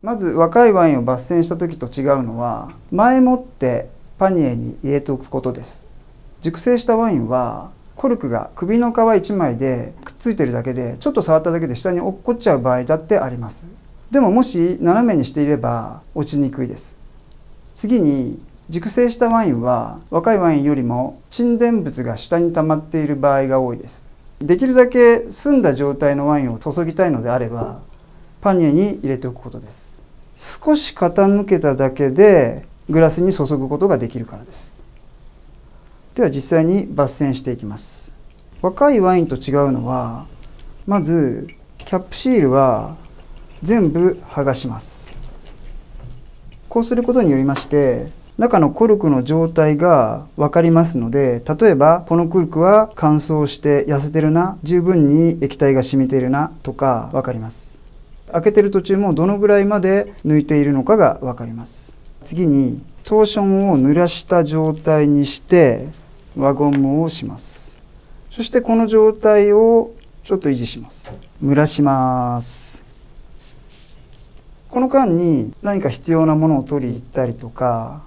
まず若いワインを抜栓した時と違うのは前もってパニエに入れておくことです。熟成したワインはコルクが首の皮1枚でくっついてるだけでちょっと触っただけで下に落っこっちゃう場合だってあります。でももし斜めにしていれば落ちにくいです。次に熟成したワインは若いワインよりも沈殿物が下に溜まっている場合が多いです。できるだけ澄んだ状態のワインを注ぎたいのであればパニエに入れておくことです。少し傾けただけでグラスに注ぐことができるからです。では実際に抜栓していきます。若いワインと違うのはまずキャップシールは全部剥がします。こうすることによりまして中のコルクの状態が分かりますので例えばこのコルクは乾燥して痩せてるな十分に液体が染みてるなとか分かります。開けてる途中もどのぐらいまで抜いているのかが分かります。次にトーションを濡らした状態にして輪ゴムをします。そしてこの状態をちょっと維持します。蒸らします。この間に何か必要なものを取り入ったりとか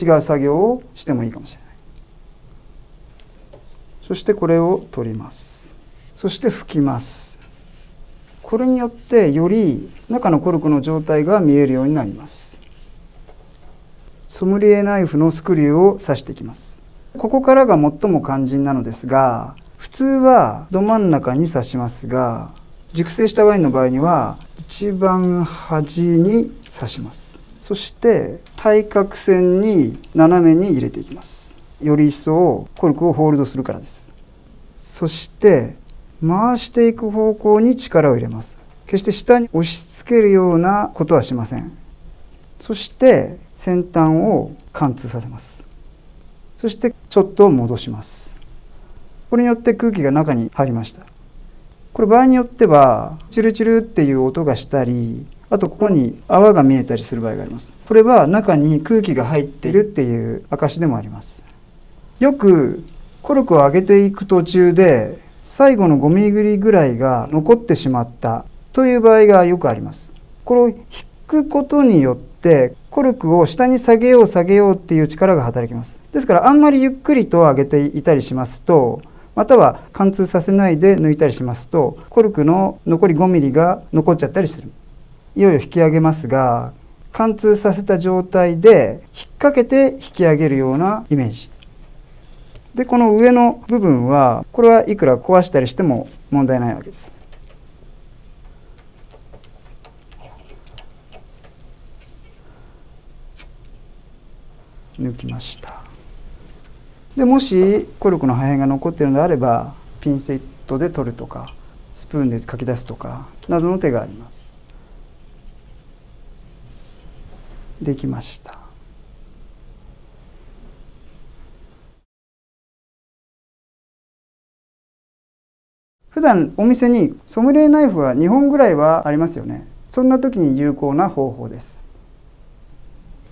違う作業をしてもいいかもしれない。そしてこれを取ります。そして拭きます。これによってより中のコルクの状態が見えるようになります。ソムリエナイフのスクリューを刺していきます。ここからが最も肝心なのですが普通はど真ん中に刺しますが熟成したワインの場合には一番端に刺します。そして対角線に斜めに入れていきます。より一層コルクをホールドするからです。そして回していく方向に力を入れます。決して下に押し付けるようなことはしません。そして先端を貫通させます。そしてちょっと戻します。これによって空気が中に入りました。これ場合によってはチュルチュルっていう音がしたりあとここに泡が見えたりする場合があります。これは中に空気が入っているっていう証でもあります。よくコルクを上げていく途中で最後の5ミリぐらいが残ってしまったという場合がよくあります。これを引くことによってコルクを下に下げよう下げようっていう力が働きます。ですからあんまりゆっくりと上げていたりしますとまたは貫通させないで抜いたりしますとコルクの残り5ミリが残っちゃったりする。いよいよ引き上げますが貫通させた状態で引っ掛けて引き上げるようなイメージ。でこの上の部分はこれはいくら壊したりしても問題ないわけです。抜きました。でもしコルクの破片が残っているのであればピンセットで取るとかスプーンでかき出すとかなどの手があります。できました。普段お店にソムリエナイフは2本ぐらいはありますよね。そんな時に有効な方法です。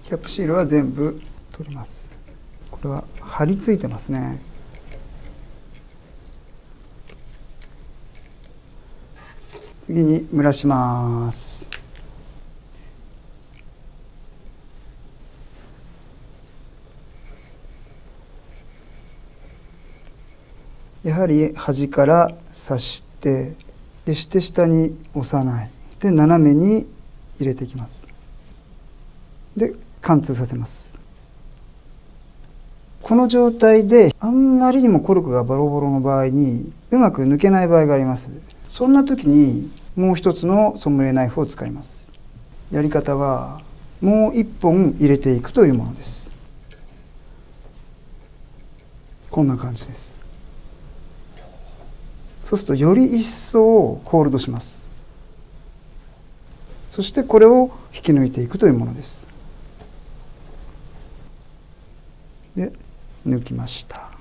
キャップシールは全部取ります。これは貼り付いてますね。次に蒸らします。やはり端から刺して決して下に押さない。で斜めに入れていきます。で貫通させます。この状態であんまりにもコルクがボロボロの場合にうまく抜けない場合があります。そんな時にもう一つのソムリエナイフを使います。やり方はもう一本入れていくというものです。こんな感じです。そうするとより一層ホールドします。そしてこれを引き抜いていくというものです。で抜きました。